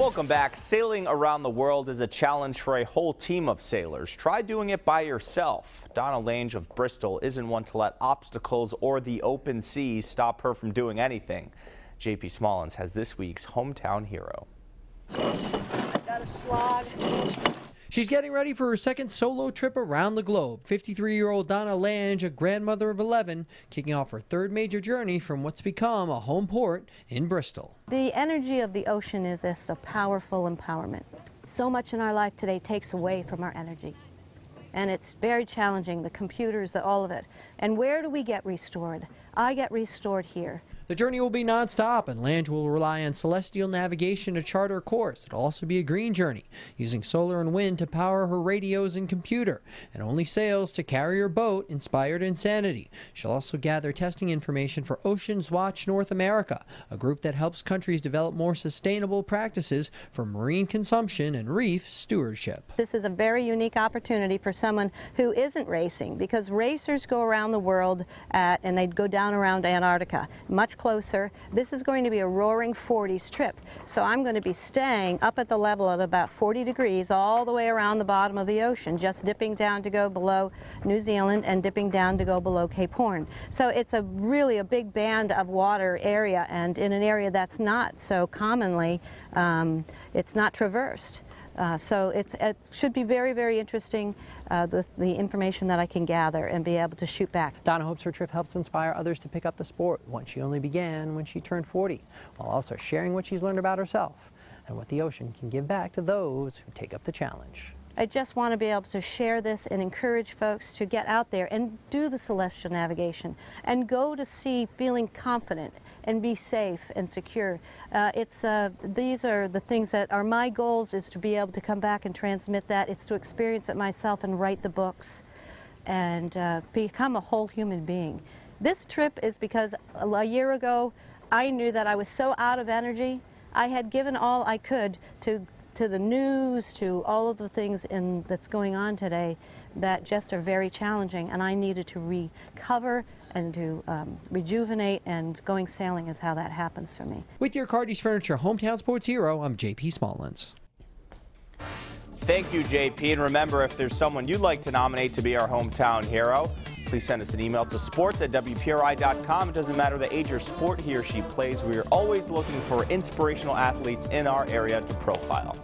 Welcome back. Sailing around the world is a challenge for a whole team of sailors. Try doing it by yourself. Donna Lange of Bristol isn't one to let obstacles or the open sea stop her from doing anything. JP Smallens has this week's hometown hero. Got a slog. She's getting ready for her second solo trip around the globe. 53 year old Donna Lange, a grandmother of 11, kicking off her third major journey from what's become a home port in Bristol. The energy of the ocean is this a powerful empowerment. So much in our life today takes away from our energy. And it's very challenging, the computers, all of it. And where do we get restored? I get restored here. The journey will be nonstop, and Lange will rely on celestial navigation to chart her course. It'll also be a green journey, using solar and wind to power her radios and computer, and only sails to carry her boat, Inspired Insanity. She'll also gather testing information for Oceans Watch North America, a group that helps countries develop more sustainable practices for marine consumption and reef stewardship. This is a very unique opportunity for someone who isn't racing, because racers go around the world at, and they go down around Antarctica, much closer. This is going to be a roaring 40s trip. So I'm going to be staying up at the level of about 40 degrees all the way around the bottom of the ocean, just dipping down to go below New Zealand and dipping down to go below Cape Horn. So it's a really a big band of water area and in an area that's not so commonly, um, it's not traversed. Uh, so it should be very, very interesting, uh, the, the information that I can gather and be able to shoot back. Donna hopes her trip helps inspire others to pick up the sport, one she only began when she turned 40, while also sharing what she's learned about herself and what the ocean can give back to those who take up the challenge. I just want to be able to share this and encourage folks to get out there and do the celestial navigation and go to sea feeling confident and be safe and secure. Uh, it's, uh, these are the things that are my goals is to be able to come back and transmit that. It's to experience it myself and write the books and uh, become a whole human being. This trip is because a year ago I knew that I was so out of energy. I had given all I could to to the news, to all of the things in, that's going on today that just are very challenging, and I needed to recover and to um, rejuvenate, and going sailing is how that happens for me. With your Cardi's Furniture Hometown Sports Hero, I'm JP Smallens. Thank you, JP. And remember, if there's someone you'd like to nominate to be our hometown hero, please send us an email to sports at WPRI.com. It doesn't matter the age or sport he or she plays. We are always looking for inspirational athletes in our area to profile.